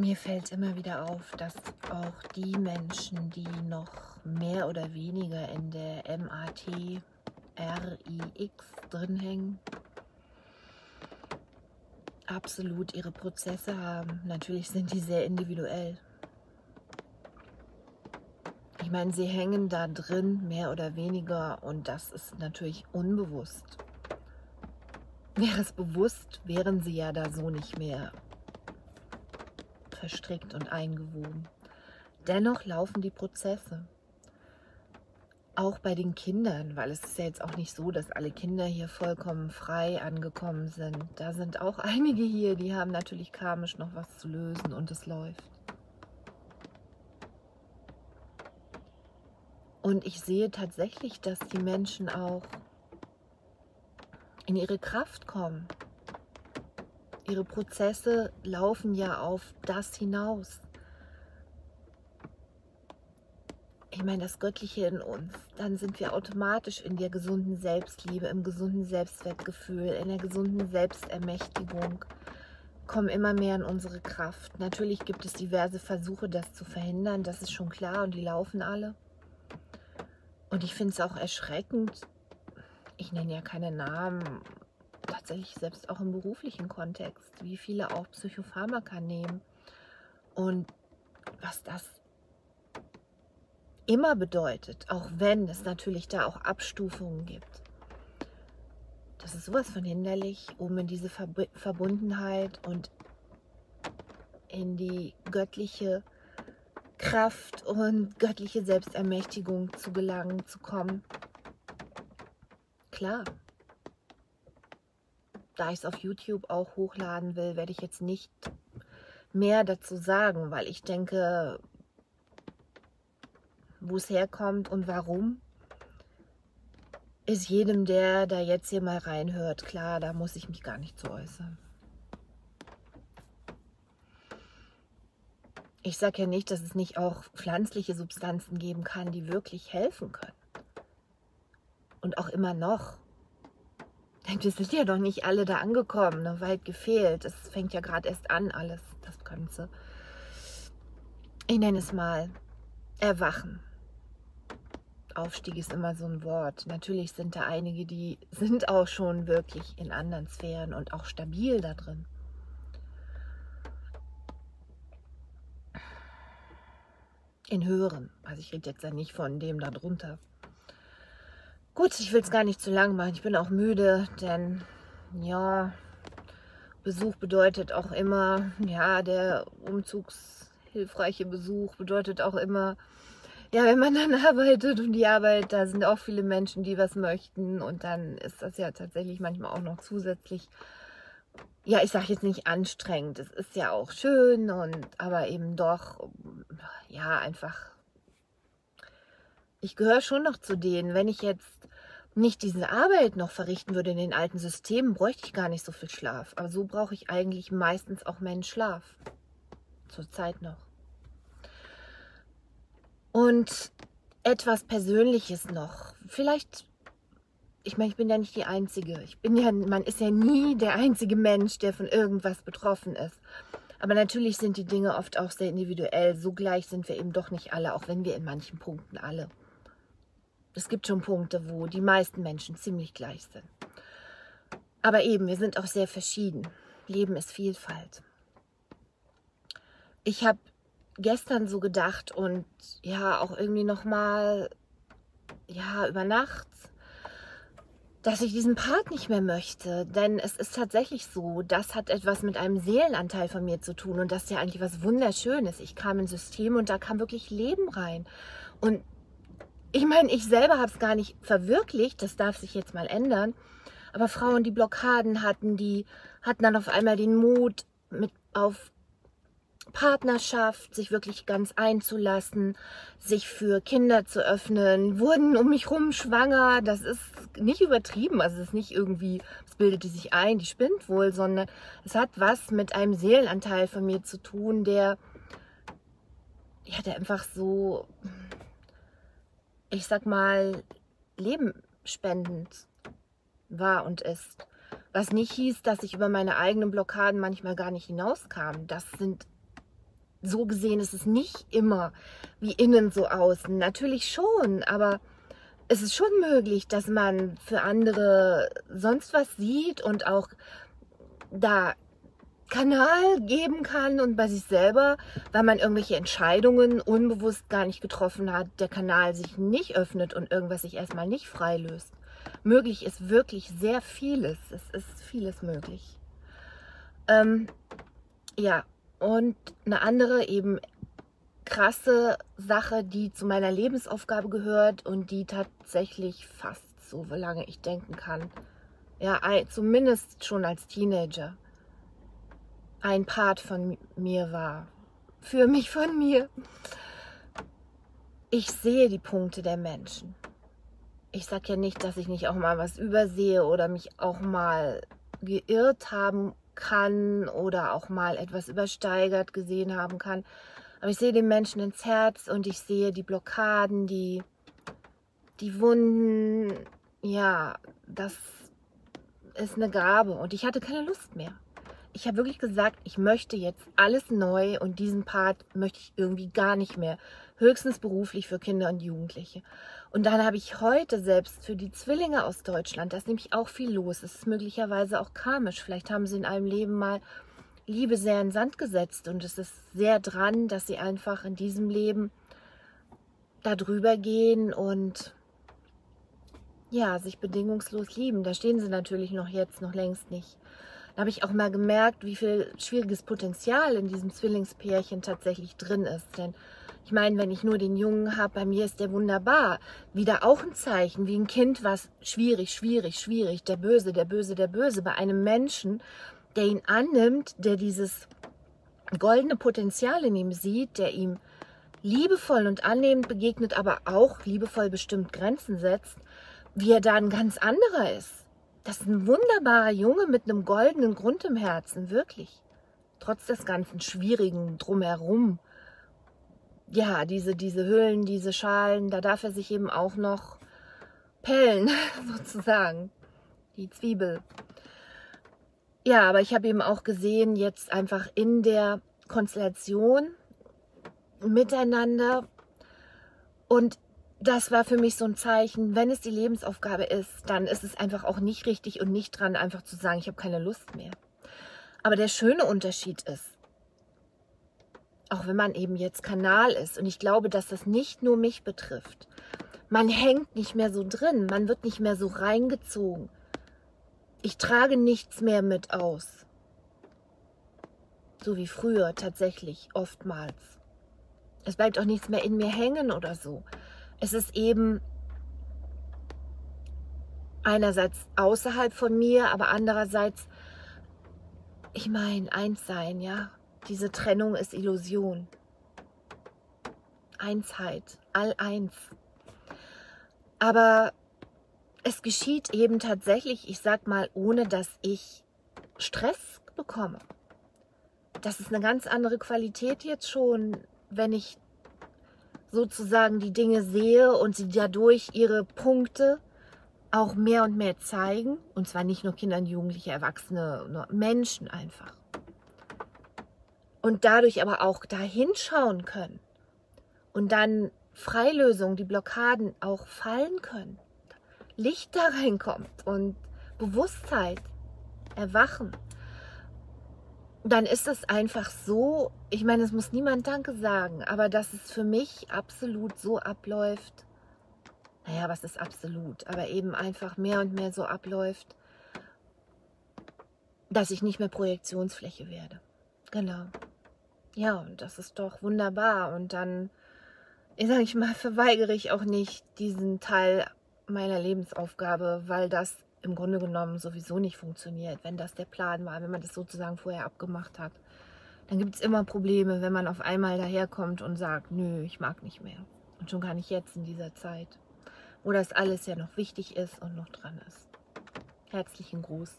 Mir fällt immer wieder auf, dass auch die Menschen, die noch mehr oder weniger in der MAT RIX drin hängen, absolut ihre Prozesse haben. Natürlich sind die sehr individuell. Ich meine, sie hängen da drin, mehr oder weniger, und das ist natürlich unbewusst. Wäre es bewusst, wären sie ja da so nicht mehr verstrickt und eingewoben. Dennoch laufen die Prozesse. Auch bei den Kindern, weil es ist ja jetzt auch nicht so, dass alle Kinder hier vollkommen frei angekommen sind. Da sind auch einige hier, die haben natürlich karmisch noch was zu lösen und es läuft. Und ich sehe tatsächlich, dass die Menschen auch in ihre Kraft kommen. Ihre Prozesse laufen ja auf das hinaus. Ich meine, das Göttliche in uns, dann sind wir automatisch in der gesunden Selbstliebe, im gesunden Selbstwertgefühl, in der gesunden Selbstermächtigung, kommen immer mehr in unsere Kraft. Natürlich gibt es diverse Versuche, das zu verhindern, das ist schon klar und die laufen alle. Und ich finde es auch erschreckend, ich nenne ja keine Namen, tatsächlich selbst auch im beruflichen Kontext, wie viele auch Psychopharmaka nehmen und was das immer bedeutet, auch wenn es natürlich da auch Abstufungen gibt. Das ist sowas von hinderlich, um in diese Verbundenheit und in die göttliche Kraft und göttliche Selbstermächtigung zu gelangen, zu kommen. Klar. Da ich es auf YouTube auch hochladen will, werde ich jetzt nicht mehr dazu sagen, weil ich denke, wo es herkommt und warum, ist jedem, der da jetzt hier mal reinhört, klar, da muss ich mich gar nicht zu äußern. Ich sage ja nicht, dass es nicht auch pflanzliche Substanzen geben kann, die wirklich helfen können. Und auch immer noch. Denn wir sind ja doch nicht alle da angekommen, ne? weit gefehlt. Es fängt ja gerade erst an, alles, das Ganze. Ich nenne es mal Erwachen. Aufstieg ist immer so ein Wort. Natürlich sind da einige, die sind auch schon wirklich in anderen Sphären und auch stabil da drin. in höheren. Also ich rede jetzt ja nicht von dem da drunter. Gut, ich will es gar nicht zu lang machen. Ich bin auch müde, denn ja, Besuch bedeutet auch immer, ja, der umzugshilfreiche Besuch bedeutet auch immer, ja, wenn man dann arbeitet und die Arbeit, da sind auch viele Menschen, die was möchten und dann ist das ja tatsächlich manchmal auch noch zusätzlich ja, ich sage jetzt nicht anstrengend, es ist ja auch schön und aber eben doch, ja, einfach, ich gehöre schon noch zu denen, wenn ich jetzt nicht diese Arbeit noch verrichten würde in den alten Systemen, bräuchte ich gar nicht so viel Schlaf. Aber so brauche ich eigentlich meistens auch meinen Schlaf. Zurzeit noch. Und etwas Persönliches noch. Vielleicht ich meine, ich bin ja nicht die Einzige. Ich bin ja, man ist ja nie der einzige Mensch, der von irgendwas betroffen ist. Aber natürlich sind die Dinge oft auch sehr individuell. So gleich sind wir eben doch nicht alle, auch wenn wir in manchen Punkten alle. Es gibt schon Punkte, wo die meisten Menschen ziemlich gleich sind. Aber eben, wir sind auch sehr verschieden. Leben ist Vielfalt. Ich habe gestern so gedacht und ja, auch irgendwie nochmal, ja, über Nacht dass ich diesen Part nicht mehr möchte. Denn es ist tatsächlich so, das hat etwas mit einem Seelenanteil von mir zu tun. Und das ist ja eigentlich was Wunderschönes. Ich kam ins System und da kam wirklich Leben rein. Und ich meine, ich selber habe es gar nicht verwirklicht. Das darf sich jetzt mal ändern. Aber Frauen, die Blockaden hatten, die hatten dann auf einmal den Mut, mit auf Partnerschaft, sich wirklich ganz einzulassen, sich für Kinder zu öffnen, wurden um mich rum schwanger. Das ist nicht übertrieben, also es ist nicht irgendwie, es bildete sich ein, die spinnt wohl, sondern es hat was mit einem Seelenanteil von mir zu tun, der, ja, der einfach so, ich sag mal, lebenspendend war und ist. Was nicht hieß, dass ich über meine eigenen Blockaden manchmal gar nicht hinauskam. Das sind so gesehen ist es nicht immer wie innen so außen. Natürlich schon, aber es ist schon möglich, dass man für andere sonst was sieht und auch da Kanal geben kann und bei sich selber, weil man irgendwelche Entscheidungen unbewusst gar nicht getroffen hat, der Kanal sich nicht öffnet und irgendwas sich erstmal nicht freilöst. Möglich ist wirklich sehr vieles. Es ist vieles möglich. Ähm, ja, und eine andere eben krasse Sache, die zu meiner Lebensaufgabe gehört und die tatsächlich fast so lange ich denken kann, ja, zumindest schon als Teenager ein Part von mir war. Für mich von mir. Ich sehe die Punkte der Menschen. Ich sage ja nicht, dass ich nicht auch mal was übersehe oder mich auch mal geirrt haben kann oder auch mal etwas übersteigert gesehen haben kann. Aber ich sehe den Menschen ins Herz und ich sehe die Blockaden, die, die Wunden. Ja, das ist eine Gabe und ich hatte keine Lust mehr ich habe wirklich gesagt, ich möchte jetzt alles neu und diesen Part möchte ich irgendwie gar nicht mehr. Höchstens beruflich für Kinder und Jugendliche. Und dann habe ich heute selbst für die Zwillinge aus Deutschland, da ist nämlich auch viel los. Es ist möglicherweise auch karmisch. Vielleicht haben sie in einem Leben mal Liebe sehr in Sand gesetzt und es ist sehr dran, dass sie einfach in diesem Leben da drüber gehen und ja, sich bedingungslos lieben. Da stehen sie natürlich noch jetzt noch längst nicht. Da habe ich auch mal gemerkt, wie viel schwieriges Potenzial in diesem Zwillingspärchen tatsächlich drin ist. Denn ich meine, wenn ich nur den Jungen habe, bei mir ist der wunderbar. Wieder auch ein Zeichen, wie ein Kind, was schwierig, schwierig, schwierig, der Böse, der Böse, der Böse. Bei einem Menschen, der ihn annimmt, der dieses goldene Potenzial in ihm sieht, der ihm liebevoll und annehmend begegnet, aber auch liebevoll bestimmt Grenzen setzt, wie er da ein ganz anderer ist. Das ist ein wunderbarer Junge mit einem goldenen Grund im Herzen, wirklich. Trotz des ganzen Schwierigen drumherum. Ja, diese, diese Hüllen, diese Schalen, da darf er sich eben auch noch pellen, sozusagen. Die Zwiebel. Ja, aber ich habe eben auch gesehen, jetzt einfach in der Konstellation miteinander und das war für mich so ein Zeichen, wenn es die Lebensaufgabe ist, dann ist es einfach auch nicht richtig und nicht dran, einfach zu sagen, ich habe keine Lust mehr. Aber der schöne Unterschied ist, auch wenn man eben jetzt Kanal ist, und ich glaube, dass das nicht nur mich betrifft, man hängt nicht mehr so drin, man wird nicht mehr so reingezogen. Ich trage nichts mehr mit aus. So wie früher tatsächlich, oftmals. Es bleibt auch nichts mehr in mir hängen oder so es ist eben einerseits außerhalb von mir, aber andererseits, ich meine, eins sein, ja. Diese Trennung ist Illusion. Einsheit, all eins. Aber es geschieht eben tatsächlich, ich sag mal, ohne dass ich Stress bekomme. Das ist eine ganz andere Qualität jetzt schon, wenn ich sozusagen die Dinge sehe und sie dadurch ihre Punkte auch mehr und mehr zeigen. Und zwar nicht nur Kinder, Jugendliche, Erwachsene, Menschen einfach. Und dadurch aber auch da hinschauen können. Und dann Freilösungen, die Blockaden auch fallen können. Licht da reinkommt und Bewusstheit, Erwachen dann ist es einfach so, ich meine, es muss niemand Danke sagen, aber dass es für mich absolut so abläuft, naja, was ist absolut, aber eben einfach mehr und mehr so abläuft, dass ich nicht mehr Projektionsfläche werde. Genau. Ja, und das ist doch wunderbar. Und dann, sage ich mal, verweigere ich auch nicht diesen Teil meiner Lebensaufgabe, weil das im Grunde genommen sowieso nicht funktioniert, wenn das der Plan war, wenn man das sozusagen vorher abgemacht hat. Dann gibt es immer Probleme, wenn man auf einmal daherkommt und sagt, nö, ich mag nicht mehr. Und schon gar nicht jetzt in dieser Zeit, wo das alles ja noch wichtig ist und noch dran ist. Herzlichen Gruß.